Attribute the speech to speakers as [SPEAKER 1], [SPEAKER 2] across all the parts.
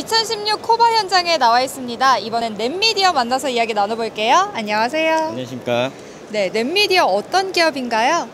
[SPEAKER 1] 2016 코바 현장에 나와 있습니다. 이번엔 넷미디어 만나서 이야기 나눠볼게요. 안녕하세요.
[SPEAKER 2] 안녕하십니까.
[SPEAKER 1] 네, 넷미디어 어떤 기업인가요?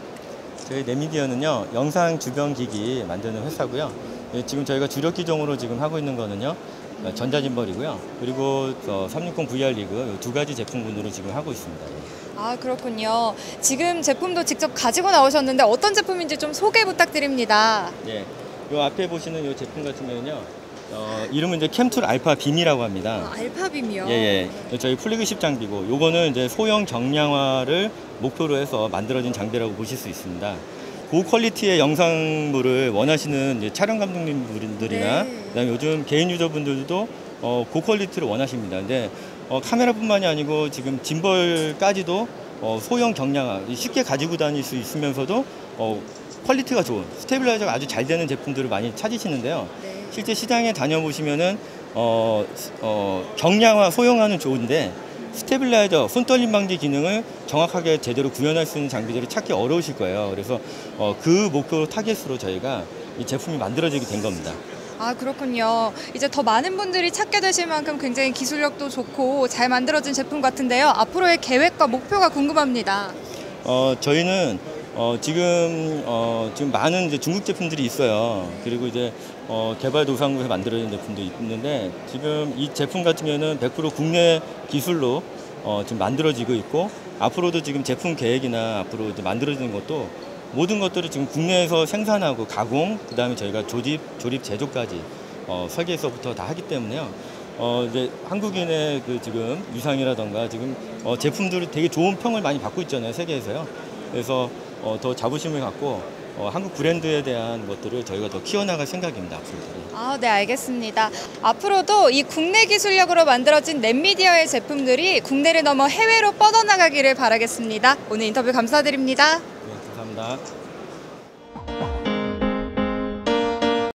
[SPEAKER 2] 저희 넷미디어는요 영상 주변 기기 만드는 회사고요. 예, 지금 저희가 주력 기종으로 지금 하고 있는 거는요 어, 전자짐벌이고요. 그리고 360 VR 리그 이두 가지 제품군으로 지금 하고 있습니다. 예.
[SPEAKER 1] 아, 그렇군요. 지금 제품도 직접 가지고 나오셨는데 어떤 제품인지 좀 소개 부탁드립니다.
[SPEAKER 2] 예. 요 앞에 보시는 요 제품 같은 경우는요. 어, 이름은 이제 캠툴 알파 빔이라고 합니다.
[SPEAKER 1] 아, 알파 빔이요?
[SPEAKER 2] 예, 예. 저희 플래그십 장비고 요거는 이제 소형 경량화를 목표로 해서 만들어진 장비라고 보실 수 있습니다. 고quality의 영상물을 원하시는 이제 촬영 감독님들이나
[SPEAKER 1] 네.
[SPEAKER 2] 그다음에 요즘 개인 user분들도 어, 고quality를 원하십니다. 근데 어, 카메라뿐만이 아니고 지금 gimbal까지도 어, 소형 경량화 쉽게 가지고 다닐 수 있으면서도 어, quality가 좋은 stabilizer가 아주 잘 되는 제품들을 많이 찾으시는데요.
[SPEAKER 1] 네.
[SPEAKER 2] 실제 시장에 다녀보시면은 어, 어, 경량화 소형화는 좋은데 stabilizer 손떨림 방지 기능을 정확하게 제대로 구현할 수 있는 장비들을 찾기 어려우실 거예요. 그래서 어, 그 목표 타겟으로 저희가 이 제품이 만들어지게 된 겁니다.
[SPEAKER 1] 아, 그렇군요. 이제 더 많은 분들이 찾게 되실 만큼 굉장히 기술력도 좋고 잘 만들어진 제품 같은데요. 앞으로의 계획과 목표가 궁금합니다.
[SPEAKER 2] 어, 저희는 어, 지금 어, 지금 많은 이제 중국 제품들이 있어요. 그리고 이제 어, 개발 도상국에서 만들어진 제품도 있는데 지금 이 제품 같은 경우는 100% 국내 기술로 어, 지금 만들어지고 있고 앞으로도 지금 제품 계획이나 앞으로 이제 만들어지는 것도 모든 것들을 지금 국내에서 생산하고 가공, 그 다음에 저희가 조립, 조립 제조까지 어, 설계에서부터 다 하기 때문에요. 어, 이제 한국인의 그 지금 위상이라던가 지금 어, 제품들이 되게 좋은 평을 많이 받고 있잖아요, 세계에서요. 그래서 어, 더 자부심을 갖고 어, 한국 브랜드에 대한 것들을 저희가 더 키워나갈 생각입니다, 앞으로도.
[SPEAKER 1] 아, 네, 알겠습니다. 앞으로도 이 국내 기술력으로 만들어진 넷미디어의 제품들이 국내를 넘어 해외로 뻗어나가기를 바라겠습니다. 오늘 인터뷰 감사드립니다.
[SPEAKER 2] 네, 감사합니다.